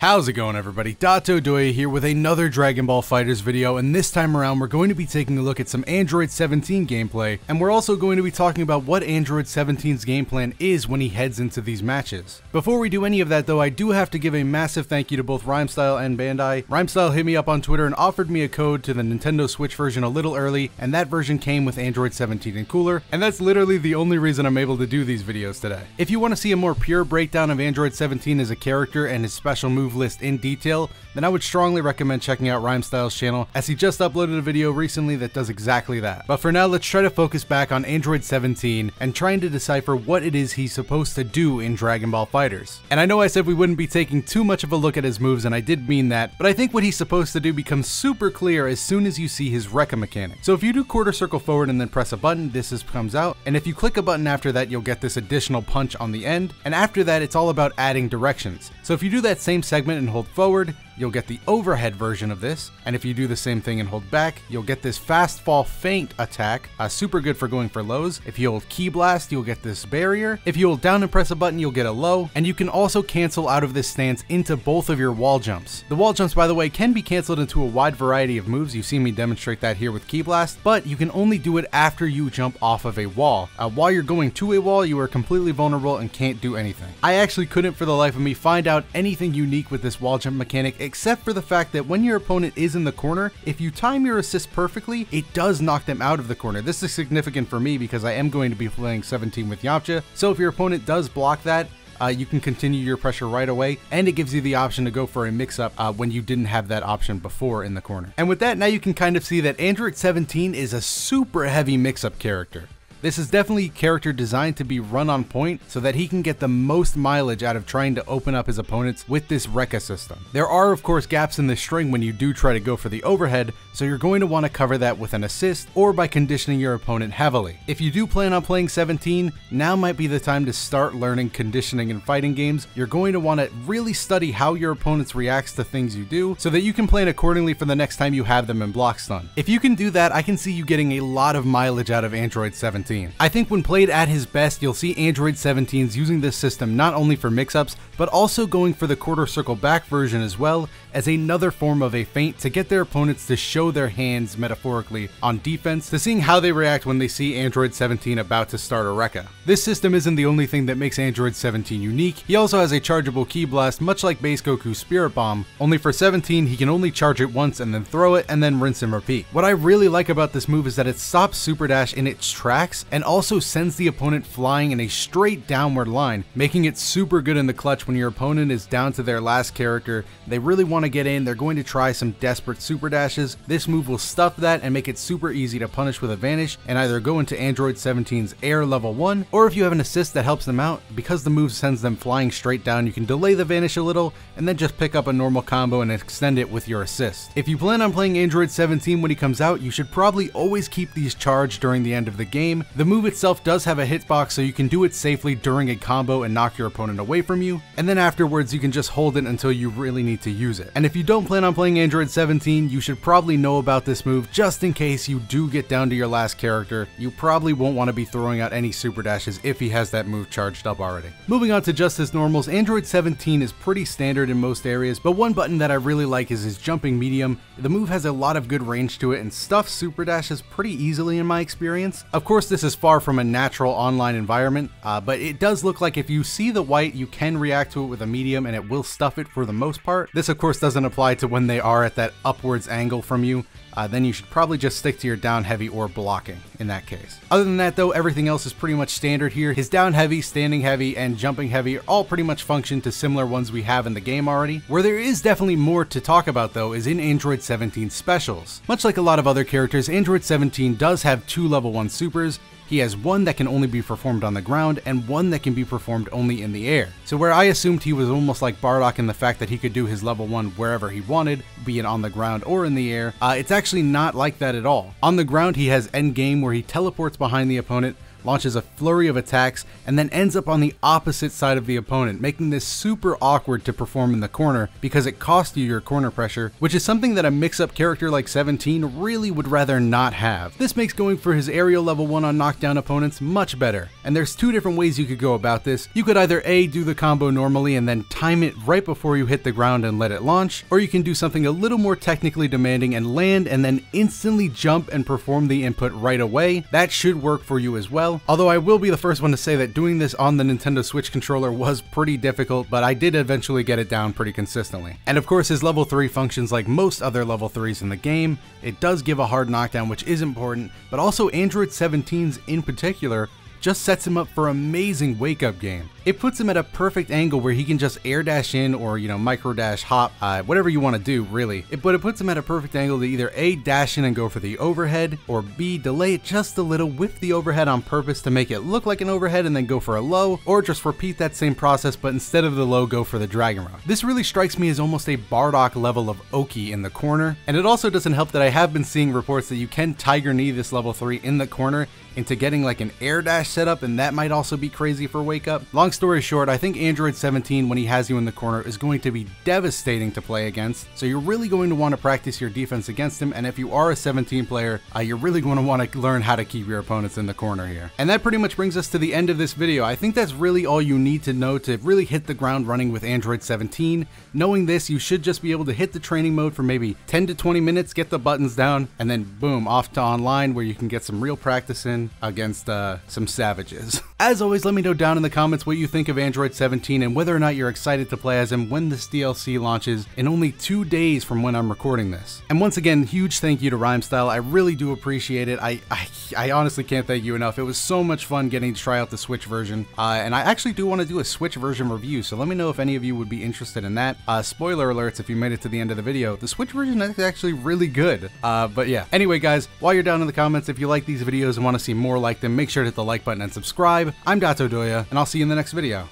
How's it going everybody? DotoDoya here with another Dragon Ball FighterZ video and this time around we're going to be taking a look at some Android 17 gameplay and we're also going to be talking about what Android 17's game plan is when he heads into these matches. Before we do any of that though, I do have to give a massive thank you to both Rhymestyle and Bandai. Rhymestyle hit me up on Twitter and offered me a code to the Nintendo Switch version a little early and that version came with Android 17 and cooler and that's literally the only reason I'm able to do these videos today. If you want to see a more pure breakdown of Android 17 as a character and his special move move list in detail, then I would strongly recommend checking out Rhymestyle's channel as he just uploaded a video recently that does exactly that. But for now, let's try to focus back on Android 17 and trying to decipher what it is he's supposed to do in Dragon Ball FighterZ. And I know I said we wouldn't be taking too much of a look at his moves and I did mean that, but I think what he's supposed to do becomes super clear as soon as you see his Rekka mechanic. So if you do quarter circle forward and then press a button, this is, comes out, and if you click a button after that, you'll get this additional punch on the end, and after that, it's all about adding directions. So if you do that same segment and hold forward, you'll get the overhead version of this. And if you do the same thing and hold back, you'll get this fast fall feint attack, uh, super good for going for lows. If you hold Ki blast, you'll get this barrier. If you hold down and press a button, you'll get a low. And you can also cancel out of this stance into both of your wall jumps. The wall jumps, by the way, can be canceled into a wide variety of moves. You've seen me demonstrate that here with Ki blast, but you can only do it after you jump off of a wall. Uh, while you're going to a wall, you are completely vulnerable and can't do anything. I actually couldn't for the life of me find out anything unique with this wall jump mechanic except for the fact that when your opponent is in the corner, if you time your assist perfectly, it does knock them out of the corner. This is significant for me because I am going to be playing 17 with Yamcha, so if your opponent does block that, uh, you can continue your pressure right away, and it gives you the option to go for a mix-up uh, when you didn't have that option before in the corner. And with that, now you can kind of see that Android 17 is a super heavy mix-up character. This is definitely a character designed to be run on point so that he can get the most mileage out of trying to open up his opponents with this Rekka system. There are of course gaps in the string when you do try to go for the overhead, so you're going to want to cover that with an assist or by conditioning your opponent heavily. If you do plan on playing 17, now might be the time to start learning conditioning in fighting games. You're going to want to really study how your opponents reacts to things you do so that you can plan accordingly for the next time you have them in block stun. If you can do that, I can see you getting a lot of mileage out of Android 17. 17. I think when played at his best, you'll see Android 17s using this system not only for mix-ups, but also going for the quarter circle back version as well, as another form of a feint to get their opponents to show their hands metaphorically on defense, to seeing how they react when they see Android 17 about to start a Rekka. This system isn't the only thing that makes Android 17 unique, he also has a chargeable Ki Blast much like base Goku's Spirit Bomb, only for 17 he can only charge it once and then throw it and then rinse and repeat. What I really like about this move is that it stops Super Dash in its tracks and also sends the opponent flying in a straight downward line, making it super good in the clutch when your opponent is down to their last character. They really want to get in, they're going to try some desperate super dashes. This move will stuff that and make it super easy to punish with a vanish and either go into Android 17's air level 1, or if you have an assist that helps them out, because the move sends them flying straight down, you can delay the vanish a little and then just pick up a normal combo and extend it with your assist. If you plan on playing Android 17 when he comes out, you should probably always keep these charged during the end of the game the move itself does have a hitbox so you can do it safely during a combo and knock your opponent away from you, and then afterwards you can just hold it until you really need to use it. And if you don't plan on playing Android 17, you should probably know about this move just in case you do get down to your last character. You probably won't want to be throwing out any super dashes if he has that move charged up already. Moving on to just his normals, Android 17 is pretty standard in most areas, but one button that I really like is his jumping medium. The move has a lot of good range to it and stuffs super dashes pretty easily in my experience. Of course this is far from a natural online environment, uh, but it does look like if you see the white, you can react to it with a medium and it will stuff it for the most part. This of course doesn't apply to when they are at that upwards angle from you, uh, then you should probably just stick to your down heavy or blocking in that case. Other than that though, everything else is pretty much standard here. His down heavy, standing heavy, and jumping heavy all pretty much function to similar ones we have in the game already. Where there is definitely more to talk about though is in Android 17 specials. Much like a lot of other characters, Android 17 does have two level 1 supers, he has one that can only be performed on the ground and one that can be performed only in the air. So where I assumed he was almost like Bardock in the fact that he could do his level 1 wherever he wanted, be it on the ground or in the air, uh, it's actually not like that at all. On the ground he has endgame where he teleports behind the opponent, launches a flurry of attacks, and then ends up on the opposite side of the opponent, making this super awkward to perform in the corner because it costs you your corner pressure, which is something that a mix-up character like 17 really would rather not have. This makes going for his aerial level 1 on knockdown opponents much better, and there's two different ways you could go about this. You could either A, do the combo normally and then time it right before you hit the ground and let it launch, or you can do something a little more technically demanding and land and then instantly jump and perform the input right away. That should work for you as well, although I will be the first one to say that doing this on the Nintendo Switch controller was pretty difficult, but I did eventually get it down pretty consistently. And of course his level 3 functions like most other level 3s in the game, it does give a hard knockdown which is important, but also Android 17's in particular just sets him up for amazing wake up game. It puts him at a perfect angle where he can just air dash in or, you know, micro dash hop, uh, whatever you want to do, really. It, but it puts him at a perfect angle to either A, dash in and go for the overhead, or B, delay it just a little with the overhead on purpose to make it look like an overhead and then go for a low, or just repeat that same process but instead of the low, go for the Dragon Run. This really strikes me as almost a Bardock level of Oki in the corner, and it also doesn't help that I have been seeing reports that you can Tiger Knee this level 3 in the corner into getting like an air dash setup, and that might also be crazy for Wake Up. Long story short, I think Android 17, when he has you in the corner, is going to be devastating to play against, so you're really going to want to practice your defense against him, and if you are a 17 player, uh, you're really going to want to learn how to keep your opponents in the corner here. And that pretty much brings us to the end of this video. I think that's really all you need to know to really hit the ground running with Android 17. Knowing this, you should just be able to hit the training mode for maybe 10 to 20 minutes, get the buttons down, and then boom, off to online where you can get some real practice in against uh, some savages. As always, let me know down in the comments what you think of Android 17 and whether or not you're excited to play as him when this DLC launches in only two days from when I'm recording this. And once again, huge thank you to Rhymestyle. I really do appreciate it. I, I, I honestly can't thank you enough. It was so much fun getting to try out the Switch version. Uh, and I actually do want to do a Switch version review, so let me know if any of you would be interested in that. Uh, spoiler alerts if you made it to the end of the video. The Switch version is actually really good. Uh, but yeah. Anyway, guys, while you're down in the comments, if you like these videos and want to see more like them, make sure to hit the like button and subscribe. I'm DotoDoya, and I'll see you in the next video.